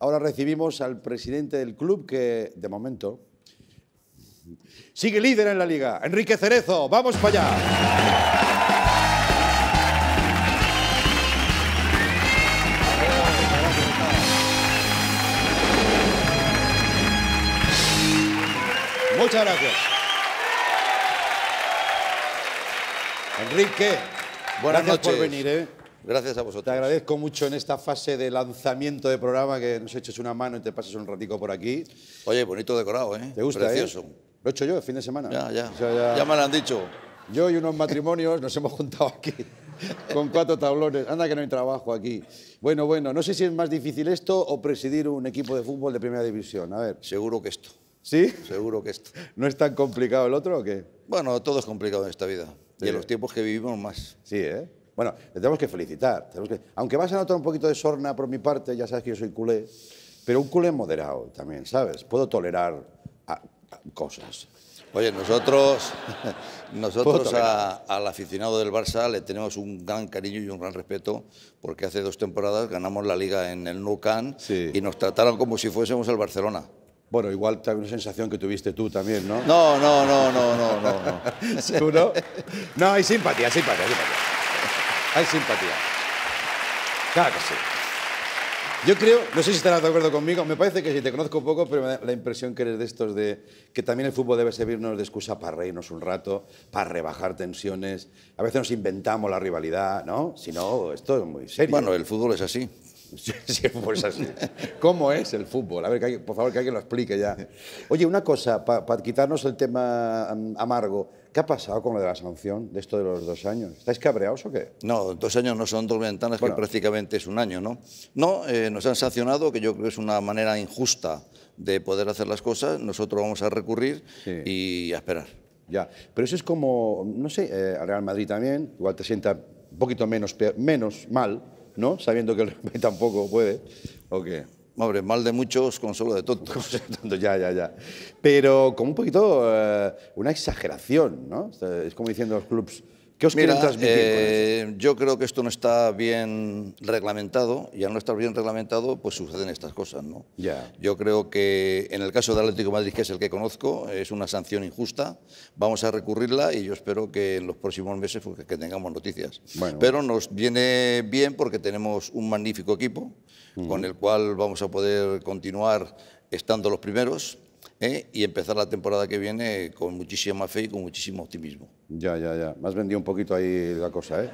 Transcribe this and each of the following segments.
Ahora recibimos al presidente del club que, de momento, sigue líder en la liga, Enrique Cerezo. ¡Vamos para allá! Muchas gracias. Enrique, Buenas gracias por noches. venir. ¿eh? Gracias a Te vosotros. agradezco mucho en esta fase de lanzamiento de programa que nos eches una mano y te pases un ratico por aquí. Oye, bonito decorado, ¿eh? ¿Te gusta? Precioso. eh? Lo he hecho yo el fin de semana. Ya, ya. O sea, ya. me lo han dicho. Yo y unos matrimonios nos hemos juntado aquí con cuatro tablones. Anda que no hay trabajo aquí. Bueno, bueno, no sé si es más difícil esto o presidir un equipo de fútbol de primera división. A ver, Seguro que esto. ¿sí? Seguro que esto. ¿No es tan complicado el otro o qué? Bueno, todo es complicado en esta vida. Sí. Y en los tiempos que vivimos más. Sí, ¿eh? Bueno, le tenemos que felicitar. tenemos que- Aunque vas a notar un poquito de sorna por mi parte, ya sabes que yo soy culé, pero un culé moderado también, ¿sabes? Puedo tolerar a- a cosas. Oye, nosotros, nosotros a- al aficionado del Barça le tenemos un gran cariño y un gran respeto porque hace dos temporadas ganamos la liga en el Nou Camp Sí. y nos trataron como si fuésemos el Barcelona. Bueno, igual también una sensación que tuviste tú también, ¿no? No, no, no, no, no, no. no. ¿Tú no? No, hay simpatía, simpatía, simpatía. Hay simpatía. Claro que sí. Yo creo, no sé si estarás de acuerdo conmigo, me parece que sí, te conozco poco, pero me da la impresión que eres de estos de que también el fútbol debe servirnos de excusa para reírnos un rato, para rebajar tensiones. A veces nos inventamos la rivalidad, ¿no? Si no, esto es muy serio. Bueno, el fútbol es así. Sí, el fútbol es así. ¿Cómo es el fútbol? A ver, que alguien- por favor, que alguien lo explique ya. Oye, una cosa, para quitarnos el tema mm, amargo, ¿qué ha pasado con lo de la sanción de esto de los dos años? ¿Estáis cabreados o qué? No, dos años no son dos ventanas, Bueno. que prácticamente es un año, ¿no? No, eh, nos han sancionado, que yo creo que es una manera injusta de poder hacer las cosas. Nosotros vamos a recurrir Sí. y a esperar. Ya, pero eso es como, no sé, eh, al Real Madrid también, igual te sienta un poquito menos, peor- menos mal, ¿no? Sabiendo que el tampoco puede, ¿o qué? Mal de muchos, consuelo de tontos. ya, ya, ya. Pero como un poquito eh, una exageración, ¿no? Es como diciendo los clubs, ¿qué os Mira, quieren transmitir con eh, yo creo que esto no está bien reglamentado y al no estar bien reglamentado, pues suceden estas cosas, ¿no? Ya. Yo creo que en el caso del Atlético de Madrid, que es el que conozco, es una sanción injusta. Vamos a recurrirla y yo espero que en los próximos meses pues, que tengamos noticias. Bueno. Pero nos viene bien porque tenemos un magnífico equipo con el cual vamos a poder continuar estando los primeros ¿eh? y empezar la temporada que viene con muchísima fe y con muchísimo optimismo. Ya, ya, ya. Me has vendido un poquito ahí la cosa, ¿eh?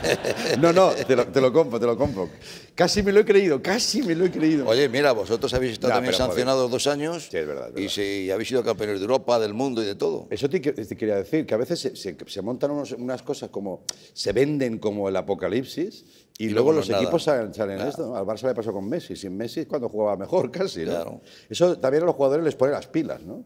no, no, te lo, te lo compro, te lo compro. Casi me lo he creído, casi me lo he creído. Oye, mira, vosotros habéis estado también sancionados dos años Sí, es verdad, es y, y habéis sido campeones de Europa, del mundo y de todo. Eso te, que- te quería decir, que a veces se, se- se montan unos- unas cosas como, se venden como el apocalipsis y, Y luego los nada. equipos salen, salen esto. ¿no? Al Barça le pasó con Messi, sin Messi es cuando jugaba mejor casi, ¿no? Claro. Eso también a los jugadores les pone las pilas, ¿no?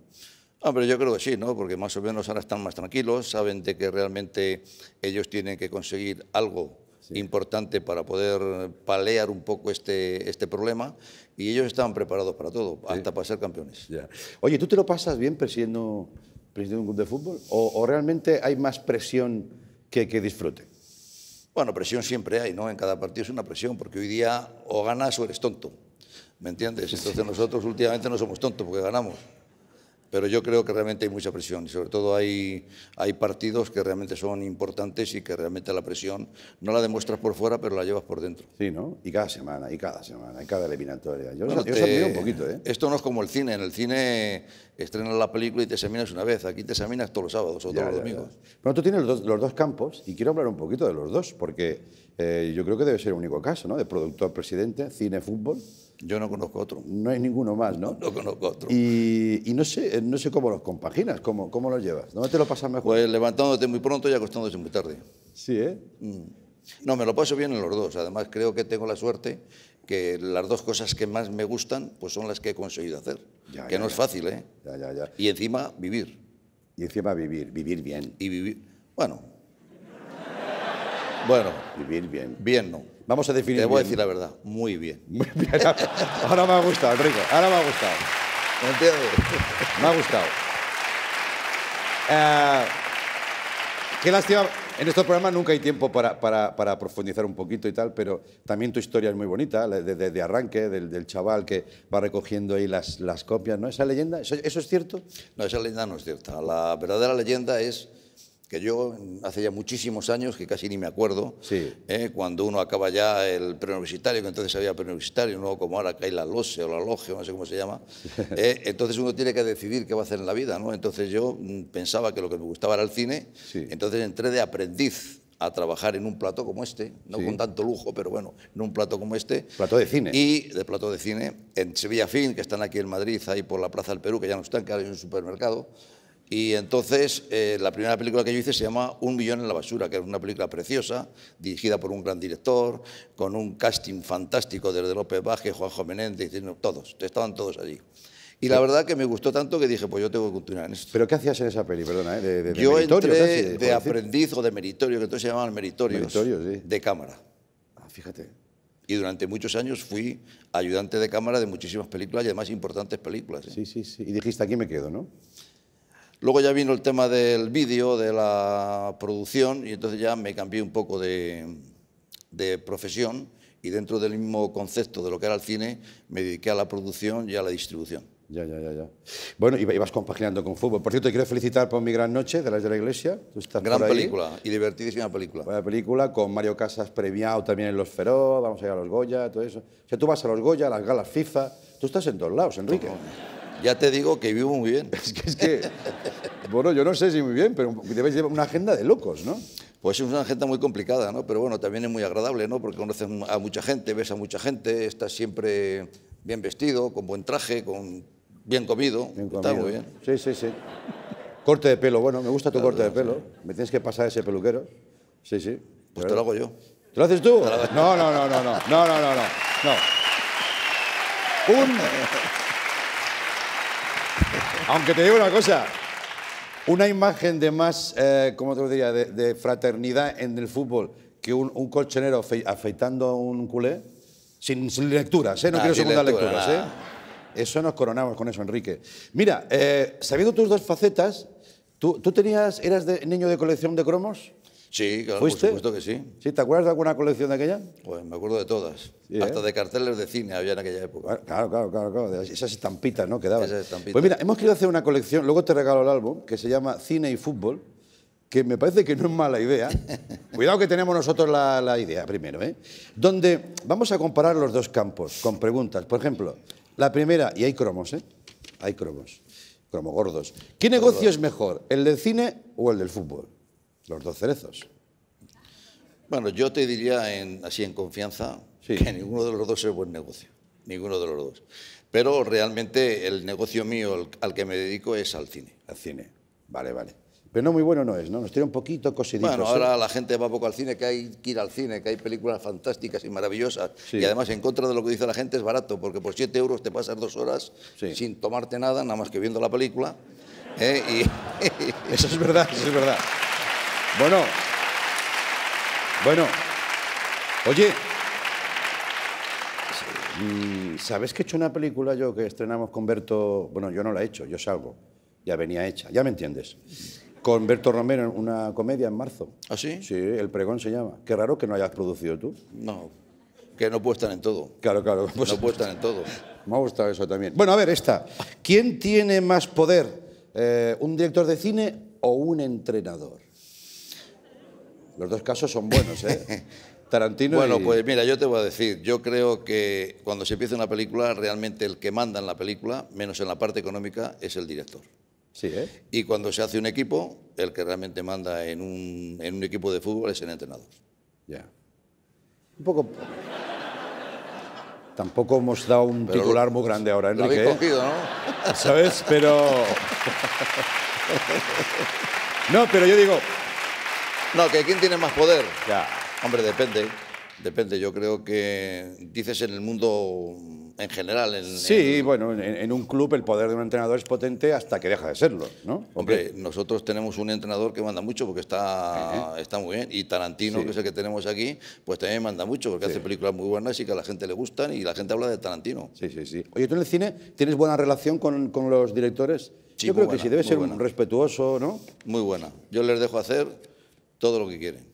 Hombre, yo creo que sí, ¿no? Porque más o menos ahora están más tranquilos, saben de que realmente ellos tienen que conseguir algo importante para poder palear un poco este, este problema y ellos estaban preparados para todo, hasta para ser campeones. Ya. Oye, ¿tú te lo pasas bien presidiendo, presidiendo un club de fútbol? ¿O, o realmente hay más presión que, que disfrute? Bueno, presión siempre hay, ¿no? En cada partido es una presión, porque hoy día o ganas o eres tonto, ¿me entiendes? Entonces nosotros últimamente no somos tontos porque ganamos. Pero yo creo que realmente hay mucha presión y sobre todo hay, hay partidos que realmente son importantes y que realmente la presión no la demuestras por fuera, pero la llevas por dentro. Sí, ¿no? Y cada semana, y cada semana, y cada eliminatoria. Yo, Bueno, te- os un poquito, ¿eh? Esto no es como el cine. En el cine estrenas la película y te examinas una vez. Aquí te examinas todos los sábados o Ya, todos los ya, ya. domingos. Bueno, tú tienes los dos, los dos campos y quiero hablar un poquito de los dos, porque eh, yo creo que debe ser el único caso, ¿no? De productor-presidente, cine-fútbol. Yo no conozco otro. No hay ninguno más, ¿no? No conozco otro. Y, y no, sé, eh, no sé cómo los compaginas, cómo, cómo los llevas. ¿Dónde te lo pasas mejor? Pues levantándote muy pronto y acostándote muy tarde. sí, ¿eh? No, me lo paso bien en los dos. Además, creo que tengo la suerte que las dos cosas que más me gustan pues son las que he conseguido hacer. Ya, que ya, no es fácil, ¿eh? Ya, ya, ya. Y encima vivir. Y encima vivir, vivir bien. Y vivir. Bueno. Bueno, Vivir bien. bien no. Vamos a definir Te voy a decir la verdad, muy bien. Muy bien. Ahora me ha gustado, Enrique. Ahora me ha gustado. ¿Me entiendes? Me ha gustado. Eh, qué lástima. En estos programas nunca hay tiempo para, para, para, profundizar un poquito y tal, pero también tu historia es muy bonita, de, de, de arranque, del, del, chaval que va recogiendo ahí las, las copias, ¿no? ¿Esa leyenda, ¿eso, ¿eso, es cierto? No, esa leyenda no es cierta. La verdadera leyenda es que yo hace ya muchísimos años, que casi ni me acuerdo, sí. eh, cuando uno acaba ya el preuniversitario, que entonces había preuniversitario, no como ahora que hay la LOSE o la LOGE, no sé cómo se llama, eh, entonces uno tiene que decidir qué va a hacer en la vida, ¿no? Entonces yo mm, pensaba que lo que me gustaba era el cine, sí. entonces entré de aprendiz a trabajar en un plato como este, no Sí. con tanto lujo, pero bueno, en un plato como este. Plato de cine. Y de plato de cine, en Sevilla Film, que están aquí en Madrid, ahí por la Plaza del Perú, que ya no están, que ahora hay un supermercado. Y entonces, eh, la primera película que yo hice se llama Un millón en la basura, que es una película preciosa, dirigida por un gran director, con un casting fantástico desde López Baje, Juanjo Menéndez, todos, estaban todos allí. Y la verdad que me gustó tanto que dije, pues yo tengo que continuar en esto. ¿Pero qué hacías en esa peli, perdona? ¿eh? De, de, de yo entré casi, de, aprendiz o de meritorio, que entonces se llamaban meritorios, Meritorios, sí. de cámara. Ah, fíjate. Y durante muchos años fui ayudante de cámara de muchísimas películas y además importantes películas. ¿eh? Sí, sí, sí. Y dijiste, aquí me quedo, ¿no? Luego ya vino el tema del vídeo, de la producción, y entonces ya me cambié un poco de, de profesión y dentro del mismo concepto de lo que era el cine, me dediqué a la producción y a la distribución. Ya, ya, ya, ya. Bueno, y ibas compaginando con fútbol. Por cierto, te quiero felicitar por Mi Gran Noche, de las de la Iglesia. Tú estás Gran por ahí. película y divertidísima película. Buena película, con Mario Casas premiado también en los Feroz, vamos a ir a los Goya, todo eso. O sea, tú vas a los Goya, a las galas FIFA, tú estás en todos lados, Enrique. Ya te digo que vivo muy bien. Es que, es que, bueno, yo no sé si muy bien, pero debes llevar una agenda de locos, ¿no? Pues es una agenda muy complicada, ¿no? Pero bueno, también es muy agradable, ¿no? Porque conoces a mucha gente, ves a mucha gente, estás siempre bien vestido, con buen traje, con bien comido. Bien Está comido. muy bien. Sí, sí, sí. Corte de pelo, bueno, me gusta tu corte de pelo. Me tienes que pasar ese peluquero. Sí, sí. Pues te lo hago yo. ¿Te lo haces tú? No, no, no, no, no, no, no, no, no. no. Un... Aunque te digo una cosa, una imagen de más, eh, ¿cómo te lo diría?, de, de fraternidad en el fútbol que un, un colchonero afe- afeitando un culé, sin, sin lecturas, ¿eh? No Ah, quiero secundar lectura, lecturas. ¿eh? Eso nos coronamos con eso, Enrique. Mira, eh, sabiendo tus dos facetas, ¿tú, tú tenías, eras de, niño de colección de cromos? Sí, claro, ¿Fuiste? por supuesto que sí. ¿Sí? ¿Te acuerdas de alguna colección de aquella? Pues me acuerdo de todas. Sí, Hasta ¿eh? de carteles de cine había en aquella época. Claro, claro, claro, claro, de esas estampitas, ¿no? Que daban. Esas estampitas. Pues mira, hemos querido hacer una colección, luego te regalo el álbum, que se llama Cine y Fútbol, que me parece que no es mala idea. Cuidado que tenemos nosotros la, la idea primero, ¿eh? Donde vamos a comparar los dos campos con preguntas. Por ejemplo, la primera, y hay cromos, ¿eh? Hay cromos, cromo gordos. ¿Qué negocio es mejor, el del cine o el del fútbol? Los dos cerezos. Bueno, yo te diría en- así en confianza Sí. que ninguno de los dos es buen negocio. Ninguno de los dos. Pero realmente el negocio mío el- al que me dedico es al cine. Al cine. Vale, vale. Pero no muy bueno no es, ¿no? Nos tiene un poquito cosiditos. Bueno, ¿eh? ahora la gente va poco al cine, que hay que ir al cine, que hay películas fantásticas y maravillosas. Sí. Y además, en contra de lo que dice la gente, es barato, porque por 7 euros te pasas dos horas Sí. sin tomarte nada, nada más que viendo la película. ¿eh? Y, Eso es verdad, eso es verdad. Bueno, bueno, oye, mm, ¿sabes que he hecho una película yo que estrenamos con Berto? Bueno, yo no la he hecho, yo salgo, ya venía hecha, ya me entiendes. Con Berto Romero, una comedia en marzo. ¿Ah, sí? Sí, El Pregón se llama. Qué raro que no hayas producido tú. no, que no puedo estar en todo. Claro, claro. pues- No puedo estar en todo. Me ha gustado eso también. Bueno, a ver, esta. ¿Quién tiene más poder? eh, ¿Un director de cine o un entrenador? Los dos casos son buenos, ¿eh? Tarantino Bueno, y... pues mira, yo te voy a decir, yo creo que cuando se empieza una película, realmente el que manda en la película, menos en la parte económica, es el director. Sí, ¿eh? Y cuando se hace un equipo, el que realmente manda en un, en un equipo de fútbol es el entrenador. Ya. Un poco... Tampoco hemos dado un Pero titular lo- muy grande ahora, Lo Enrique. habéis ¿eh? cogido, ¿no? ¿Sabes? Pero... No, pero yo digo... No, que quién tiene más poder. Ya. Hombre, depende. Depende. Yo creo que dices en el mundo en general. En, Sí, en- bueno, en, en un club el poder de un entrenador es potente hasta que deja de serlo, ¿no? Hombre, nosotros tenemos un entrenador que manda mucho porque está, está muy bien. Y Tarantino, Sí. que es el que tenemos aquí, pues también manda mucho porque hace películas muy buenas y que a la gente le gustan y la gente habla de Tarantino. Sí, sí, sí. Oye, ¿tú en el cine tienes buena relación con, con los directores? Sí, Yo creo que sí, debe ser buena. respetuoso, ¿no? Muy buena. Yo les dejo hacer todo lo que quieren.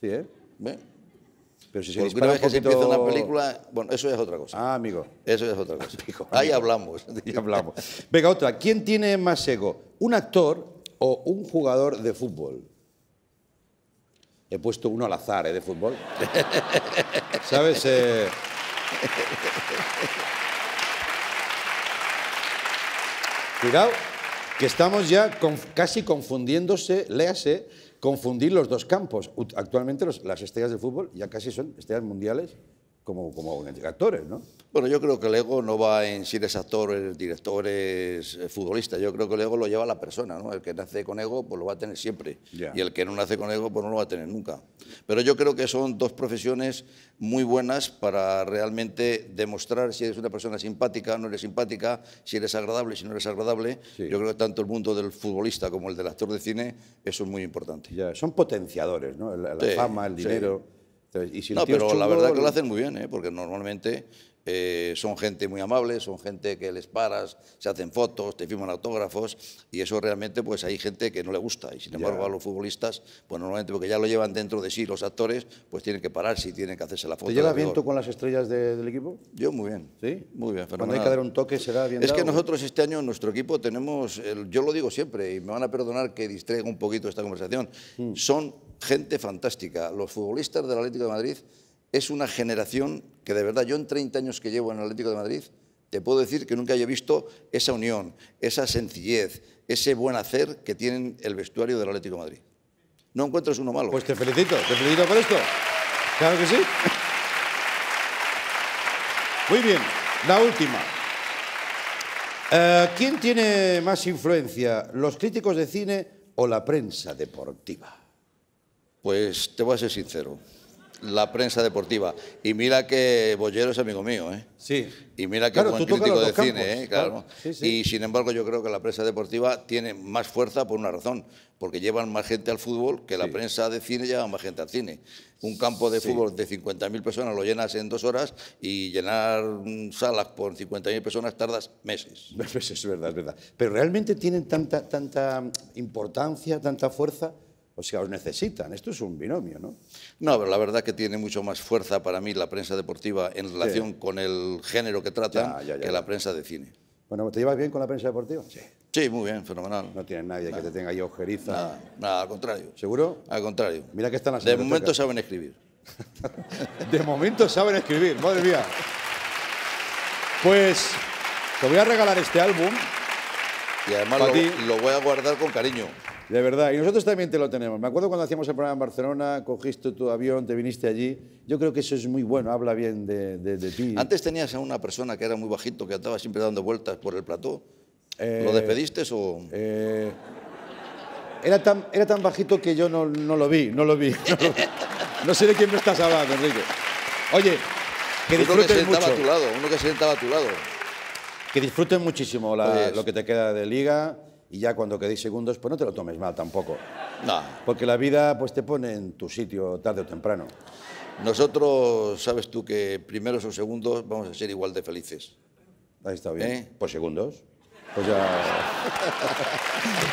Sí, ¿eh? ¿Ve? Pero si se Por dispara primera vez un que se poquito- empieza una película, bueno, eso es otra cosa. Ah, amigo. Eso es otra cosa. Amigo, Ahí hablamos. Ya hablamos. Venga, otra. ¿Quién tiene más ego? ¿Un actor o un jugador de fútbol? He puesto uno al azar, ¿eh? De fútbol. ¿Sabes? Eh, Cuidado, que estamos ya conf- casi confundiéndose, léase, confundir los dos campos. Actualmente los- las estrellas del fútbol ya casi son estrellas mundiales como, como actores, ¿no? Bueno, yo creo que el ego no va en si eres actor, eres director, eres eh, futbolista. Yo creo que el ego lo lleva la persona, ¿no? El que nace con ego, pues lo va a tener siempre. Y el que no nace con ego, pues no lo va a tener nunca. Pero yo creo que son dos profesiones muy buenas para realmente demostrar si eres una persona simpática, no eres simpática, si eres agradable, si no eres agradable. Sí. Yo creo que tanto el mundo del futbolista como el del actor de cine, eso es muy importante. Son potenciadores, ¿no? La, la Sí, fama, el sí. Dinero. Entonces, y si el No, es pero la verdad que lo hacen muy bien, ¿eh? porque normalmente eh, son gente muy amable, son gente que les paras, se hacen fotos, te firman autógrafos, y eso realmente pues hay gente que no le gusta. Y sin embargo Ya. a los futbolistas, pues normalmente porque ya lo llevan dentro de sí los actores, pues tienen que pararse y tienen que hacerse la foto. ¿Te llevas bien tú con las estrellas de- del equipo? Yo muy bien. ¿Sí? Muy bien, Cuando hay que dar un toque, ¿será bien Es que nosotros este año en nuestro equipo tenemos, el- yo lo digo siempre y me van a perdonar que distraiga un poquito esta conversación, Mm. son gente fantástica. Los futbolistas del Atlético de Madrid es una generación que de verdad yo en 30 años que llevo en el Atlético de Madrid te puedo decir que nunca haya visto esa unión, esa sencillez, ese buen hacer que tienen el vestuario del Atlético de Madrid. No encuentras uno malo. Pues te felicito, te felicito por esto. Claro que sí. Muy bien, la última. Eh, ¿Quién tiene más influencia, los críticos de cine o la prensa deportiva? Pues te voy a ser sincero, la prensa deportiva. Y mira que Bollero es amigo mío, ¿eh? Sí. Y mira que Claro, buen crítico de cine, campos, ¿eh? claro. claro. Sí, sí. Y sin embargo yo creo que la prensa deportiva tiene más fuerza por una razón, porque llevan más gente al fútbol que la Sí. prensa de cine lleva más gente al cine. Un campo de fútbol de 50.000 personas lo llenas en dos horas y llenar salas por 50.000 personas tardas meses. Pues es verdad, es verdad. Pero realmente tienen tanta, tanta importancia, tanta fuerza. O sea, os necesitan. Esto es un binomio, ¿no? No, pero la verdad que tiene mucho más fuerza para mí la prensa deportiva en relación con el género que tratan Ya, ya, ya, que la prensa de cine. Bueno, ¿te llevas bien con la prensa deportiva? Sí. Sí, muy bien, fenomenal. No tienes nadie que te tenga ahí ojeriza. Nada, nada, al contrario. ¿Seguro? Al contrario. Mira que están las De momento saben escribir. De momento saben escribir, madre mía. Pues te voy a regalar este álbum, Y además lo voy a guardar con cariño. De verdad. Y nosotros también te lo tenemos. Me acuerdo cuando hacíamos el programa en Barcelona, cogiste tu avión, te viniste allí. Yo creo que eso es muy bueno, habla bien de, de- de ti. Antes tenías a una persona que era muy bajito, que estaba siempre dando vueltas por el plató. Eh, ¿Lo despediste o...? Eh, era, tan, era tan bajito que yo no, no lo vi, no lo vi. No, lo vi. No sé de quién me estás hablando, Enrique. Oye, que uno que sentaba mucho. a tu lado, uno que sentaba a tu lado. Que disfruten muchísimo la- lo que te queda de liga y ya cuando quedéis segundos, pues no te lo tomes mal tampoco. No, Porque la vida pues te pone en tu sitio tarde o temprano. nosotros, sabes tú que primeros o segundos vamos a ser igual de felices. Ahí está bien. ¿Eh? Por segundos. Pues ya.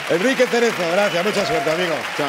Enrique Cerezo, gracias, mucha suerte, amigo. Chao.